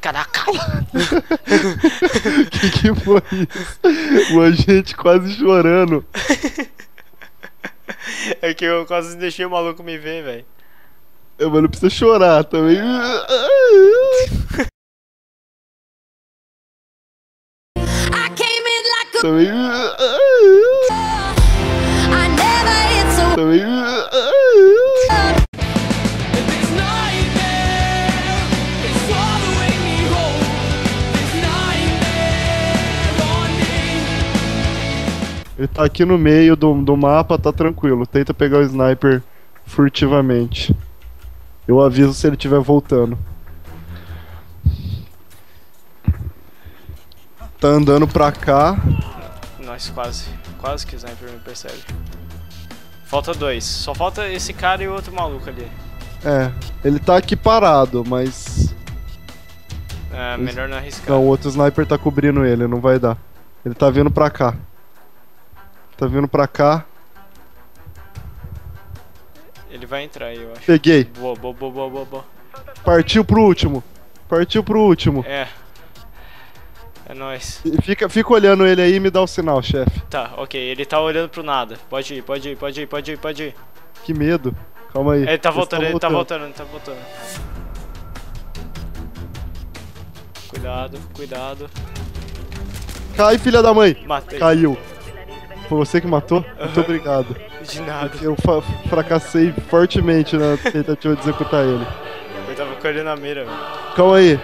Caraca! que que foi isso? O agente quase chorando. É que eu quase deixei o maluco me ver, velho. É, mas não precisa chorar também. I came in like a Também. Ele tá aqui no meio do, do mapa, tá tranquilo. Tenta pegar o sniper furtivamente. Eu aviso se ele estiver voltando. Tá andando pra cá. Nós quase. Quase que o sniper me percebe. Falta dois. Só falta esse cara e o outro maluco ali. É, ele tá aqui parado, mas. É, melhor não arriscar. Não, o outro sniper tá cobrindo ele, não vai dar. Ele tá vindo pra cá. Tá vindo pra cá. Ele vai entrar aí, eu acho. Peguei. Boa, boa, boa, boa, boa, boa. Partiu pro último. Partiu pro último. É. É nóis. E Fica, fica olhando ele aí e me dá o sinal, chefe. Tá, ok. Ele tá olhando pro nada. Pode ir, pode ir, pode ir, pode ir, pode ir. Que medo. Calma aí. Ele tá voltando, ele tá voltando, ele tá voltando. Cuidado, cuidado. Cai, filha da mãe. Matei. Caiu. Foi você que matou? Muito obrigado. De nada. Eu fa- fracassei fortemente na tentativa de executar ele. Eu tava com ele na mira, velho. Calma aí.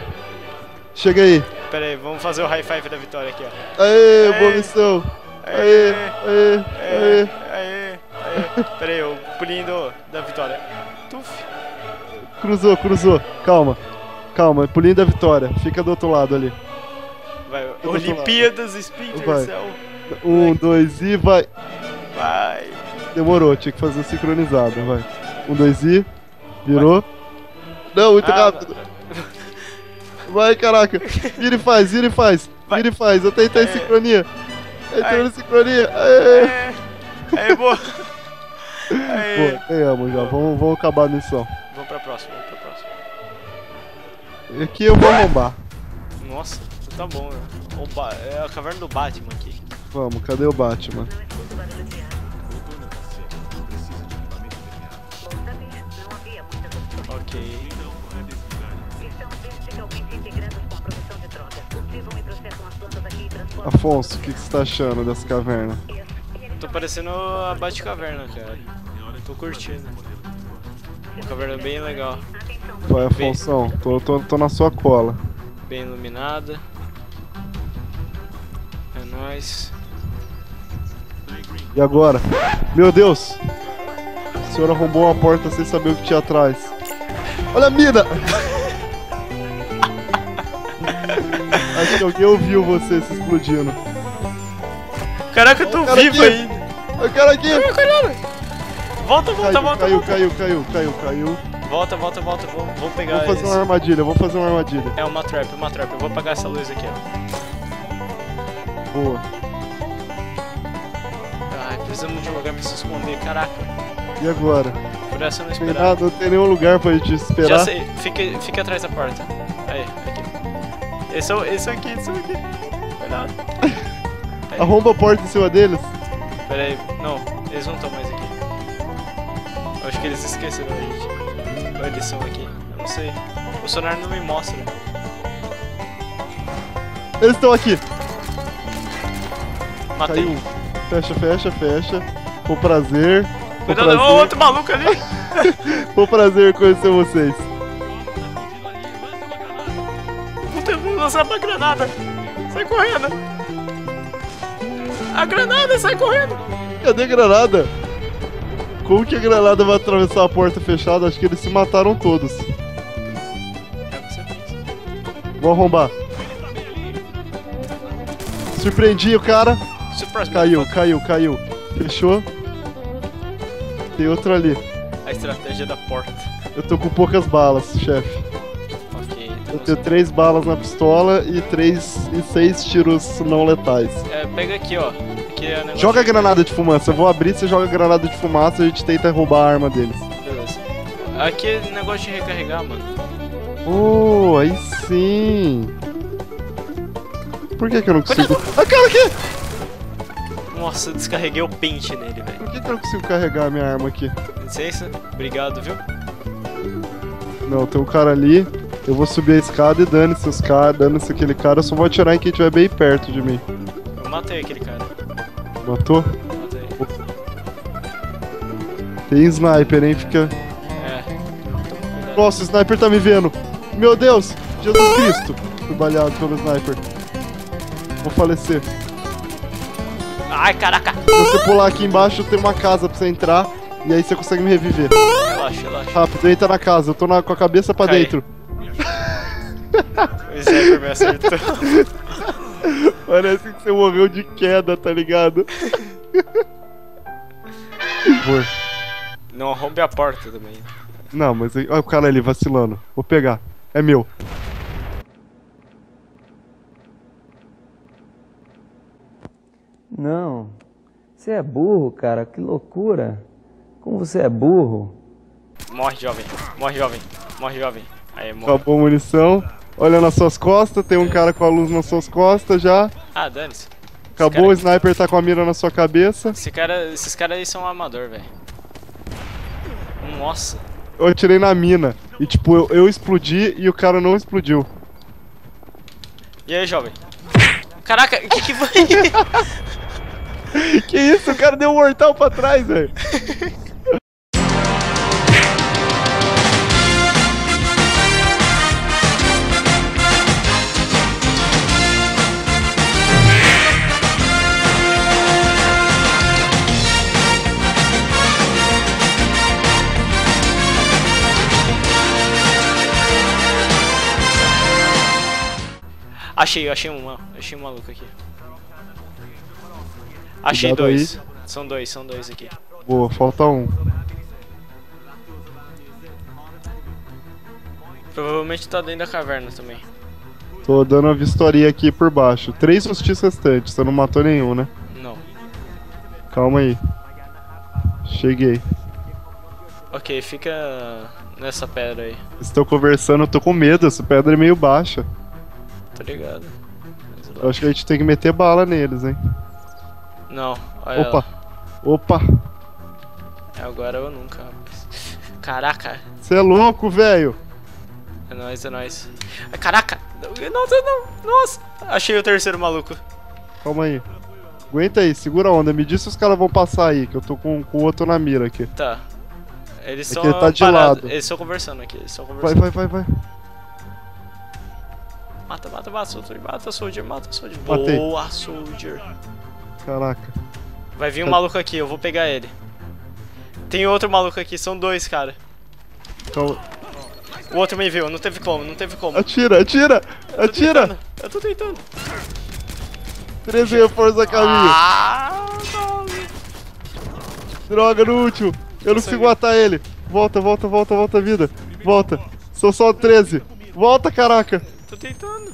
Chega aí. Pera aí, vamos fazer o high five da vitória aqui, ó. Aê, Aê. boa missão. Aê, aê, Aê, aê. aê, aê. Pera aí, o pulinho do- da vitória. Tuf. Cruzou, cruzou. Calma. Calma, pulinho da vitória. Fica do outro lado ali. Vai, Olimpíadas Splinter Vai. Cell. Um, dois e vai. Vai. Demorou, tinha que fazer sincronizado, vai. Um, dois e. Virou. Não, muito Ah, rápido. Vai, caraca. Vira e faz, vira e faz. Vai. Vira e faz. Eu tentei Aê. sincronia. Entrou Aê. em sincronia. Aê. Aê, aê, boa. Aê. Pô, ganhamos já. Vamos, vamos acabar a missão. Vamos pra próxima, vamos pra próxima. E Aqui eu vou arrombar. Nossa, tá bom, né? O ba- é a caverna do Batman aqui. Vamos, cadê o Batman? Ok. Afonso, o que, que você tá achando dessa caverna? Tô parecendo a Batcaverna, cara. Tô curtindo. Uma caverna bem legal. Vai, Afonso, tô, tô, tô na sua cola. Bem iluminada. É nóis. E agora? Meu Deus! O senhor arrombou uma porta sem saber o que tinha atrás. Olha a mina! Acho que alguém ouviu você se explodindo. Caraca, eu tô cara vivo aqui. ainda! Eu quero aqui! Volta, volta, Caiu, volta, caiu, volta! caiu, caiu, caiu, caiu. Volta, volta, volta, vou, vou pegar Vou fazer esse. uma armadilha, vou fazer uma armadilha. É uma trap, uma trap. Eu vou apagar essa luz aqui, ó. Boa. Precisamos de um lugar pra se esconder, caraca. E agora? Por essa eu não Tem esperava. nada, não tem nenhum lugar pra gente Já esperar. sei, fica, fica atrás da porta. Aí, aqui. Esse é, esse aqui, esse aqui. Cuidado. Aí, Arromba a porta em cima deles. Pera aí, não, eles não estão mais aqui. Eu acho que eles esqueceram a gente. Ou eles são aqui, eu não sei. O sonar não me mostra. Eles estão aqui. Matei. Caiu. Fecha, fecha, fecha. Com prazer. Cuidado, prazer. ó, outro maluco ali. Com prazer conhecer vocês. Puta, vou lançar pra granada. Sai correndo. A granada, sai correndo. Cadê a granada? Como que a granada vai atravessar a porta fechada? Acho que eles se mataram todos. Vou arrombar. Surpreendi o cara. Surprise Caiu, caiu, caiu. Fechou. Tem outro ali. A estratégia da porta. Eu tô com poucas balas, chefe. Ok. Eu temos- tenho três balas na pistola e três e seis tiros não letais. É, pega aqui, ó. Aqui é Joga a de- granada de fumaça. Eu vou abrir, você joga a granada de fumaça e a gente tenta roubar a arma deles. Beleza. Aqui é negócio de recarregar, mano. Oh, aí sim. Por que, que eu não consigo. Ah, cara, aqui! Nossa, eu descarreguei o pente nele, velho. Por que, que eu não consigo carregar a minha arma aqui? Licença, obrigado, viu? Não, tem um cara ali. Eu vou subir a escada e dane-se os caras, dane-se aquele cara. Eu só vou atirar em quem estiver bem perto de mim. Eu matei aquele cara. Matou? Matei. Tem sniper, hein? Fica. É. Nossa, o sniper tá me vendo. Meu Deus! Jesus Cristo! Fui baleado pelo sniper. Vou falecer. Ai, caraca! Se você pular aqui embaixo, tem uma casa pra você entrar. E aí você consegue me reviver. Relaxa, relaxa. Rápido, entra na casa. Eu tô na- com a cabeça pra Cai. dentro. O sniper me acertou. Parece que você morreu de queda, tá ligado? Vou. Não arrombe a porta também. Não, mas aí- olha o cara ali vacilando. Vou pegar. É meu. Não. Você é burro, cara. Que loucura. Como você é burro. Morre, jovem. Morre, jovem. Morre, jovem. Aí, morre. Acabou a munição. Olha nas suas costas, tem um cara com a luz nas suas costas já. Ah, dane-se. Acabou, o cara, sniper tá com a mira na sua cabeça. esse cara, esses caras aí são um amador, velho. Nossa. Eu atirei na mina. E tipo, eu, eu explodi e o cara não explodiu. E aí, jovem? Caraca, o que que foi? Que isso? O cara deu um mortal pra trás, velho. achei, achei um, achei um maluco aqui. Achei Cuidado dois. São dois, são dois aqui. Boa, falta um. Provavelmente tá dentro da caverna também. Tô dando uma vistoria aqui por baixo. Três hostis restantes, você não matou nenhum, né? Não. Calma aí. Cheguei. Ok, fica nessa pedra aí. Estão conversando, eu tô com medo, essa pedra é meio baixa. Tá ligado? Eu acho que a gente tem que meter bala neles, hein? Não, olha Opa! lá. Opa! É agora ou nunca, rapaz. Caraca, Você é louco, velho! é nóis, é nóis. Ai, Caraca! Nossa, não, nossa! Achei o terceiro maluco. Calma aí. Aguenta aí, segura a onda. Me diz se os caras vão passar aí, que eu tô com, com o outro na mira aqui. Tá. Eles É estão que ele tá de lado. Eles estão conversando aqui, eles estão Vai, conversando. vai, vai, vai. Mata, mata, mata, soldier, mata, soldier, mata, soldier. Matei. Boa, soldier. Caraca. Vai vir um maluco aqui, eu vou pegar ele. Tem outro maluco aqui, são dois, cara. Calma. O outro me viu, não teve como, não teve como. Atira, atira! Eu Atira! tentando, Eu tô tentando. 13 reforços a caminho. Ah, não. Droga, no último. Eu não consigo Consegui. matar ele. Volta, volta, volta, volta, vida. Volta. Sou só 13. Volta, caraca. Tô tentando.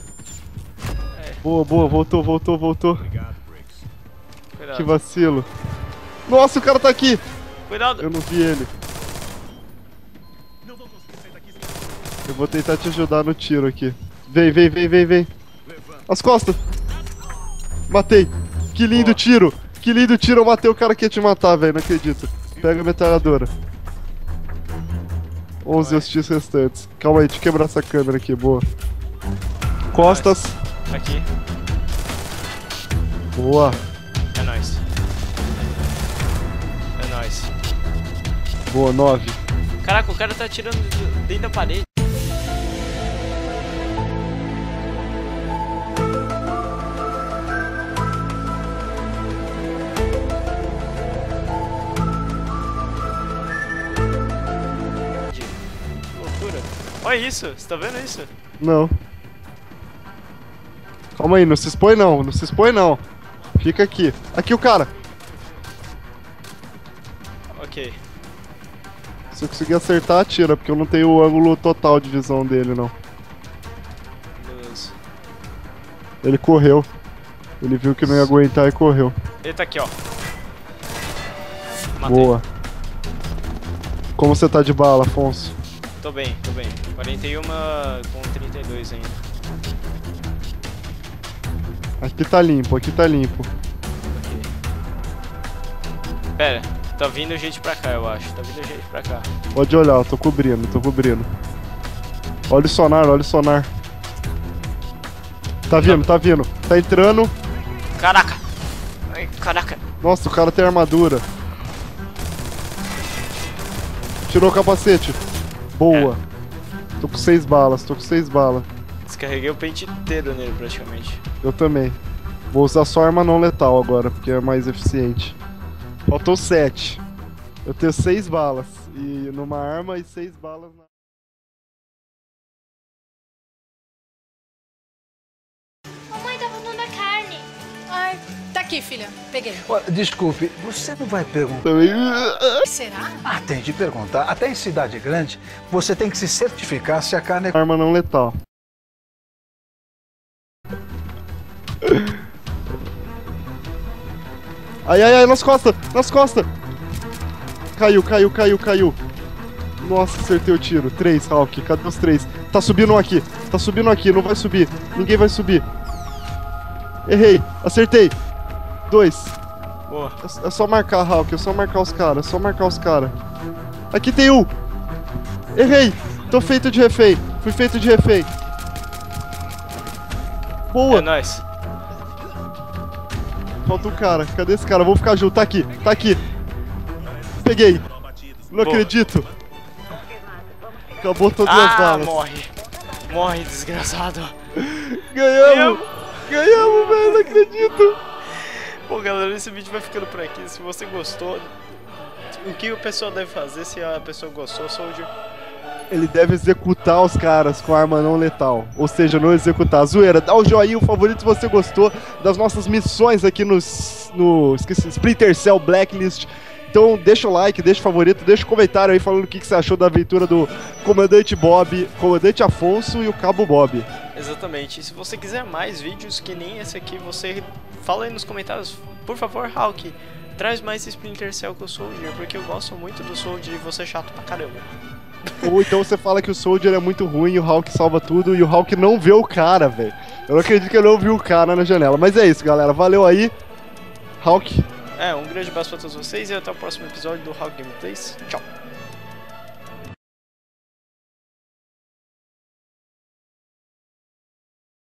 Boa, boa, voltou, voltou, voltou. Cuidado. Que vacilo. Nossa, o cara tá aqui. Cuidado. Eu não vi ele. Eu vou tentar te ajudar no tiro aqui. Vem, vem, vem, vem, vem. As costas. Matei. Que lindo Boa. tiro. Que lindo tiro. Eu matei o cara que ia te matar, velho. Não acredito. Pega a metralhadora. 11 hostis restantes. Calma aí, deixa eu quebrar essa câmera aqui. Boa. Costas. Aqui, Boa. Boa, 9. Caraca, o cara tá atirando de- dentro da parede. Que loucura. Olha isso, você tá vendo isso? Não. Calma aí, não se expõe não, não se expõe não. Fica aqui. Aqui o cara. Ok. Se eu conseguir acertar, atira, porque eu não tenho o ângulo total de visão dele, não. Beleza. Ele correu. Ele viu que não ia aguentar e correu. Ele tá aqui, ó. Matei. Boa. Como você tá de bala, Afonso? Tô bem, tô bem. 41 com 32 ainda. Aqui tá limpo, aqui tá limpo. Ok. Pera, tá vindo gente pra cá, eu acho. Tá vindo gente pra cá. Pode olhar, eu tô cobrindo, tô cobrindo. Olha o sonar, olha o sonar. Tá vindo, tá vindo. Tá entrando. Caraca! Ai, caraca! Nossa, o cara tem armadura. Tirou o capacete. Boa. Tô com seis balas, tô com seis balas. Descarreguei o pente inteiro nele praticamente. Eu também. Vou usar só arma não letal agora, porque é mais eficiente. Faltou sete. Eu tenho seis balas. E numa arma e seis balas na. Mamãe tá faltando a carne. Ai, tá aqui, filha. Peguei. Olha, desculpe, você não vai perguntar. Será? Ah, tem de perguntar. Até em cidade grande, você tem que se certificar se a carne é. Arma não letal. Ai, ai, ai, nas costas! Nas costas! Caiu, caiu, caiu, caiu. Nossa, acertei o tiro. Três, Hulk. Cadê os três? Tá subindo um aqui. Tá subindo um aqui. Não vai subir. Ninguém vai subir. Errei. Acertei. Dois. Boa. É, é só marcar, Hulk. É só marcar os caras. É só marcar os caras. Aqui tem um. Errei. Tô feito de refém. Fui feito de refém. Boa. É nóis. Falta um cara. Cadê esse cara? Vamos ficar junto. Tá aqui. Tá aqui. Peguei. Não Boa. acredito. Acabou todas as Ah, balas. morre. Morre, desgraçado. Ganhamos. Ganhamos, velho. Não acredito. Bom, galera, esse vídeo vai ficando por aqui. Se você gostou, o que o pessoal deve fazer se a pessoa gostou, Soldier? Ele deve executar os caras com arma não letal. Ou seja, não executar. Zoeira, dá o joinha, o favorito se você gostou das nossas missões aqui no, no esqueci, Splinter Cell Blacklist. Então deixa o like, deixa o favorito, deixa o comentário aí falando o que, que você achou da aventura do Comandante Bob, Comandante Afonso e o Cabo Bob. Exatamente. E se você quiser mais vídeos que nem esse aqui, você fala aí nos comentários, por favor, Hulk, traz mais Splinter Cell com o Soldier, porque eu gosto muito do Soldier e você é chato pra caramba. Ou então você fala que o Soldier é muito ruim o Hulk salva tudo e o Hulk não vê o cara, velho. Eu não acredito que ele não viu o cara na janela. Mas é isso, galera. Valeu aí. Hulk, É, um grande abraço pra todos vocês e até o próximo episódio do Hulk Gameplays. Tchau.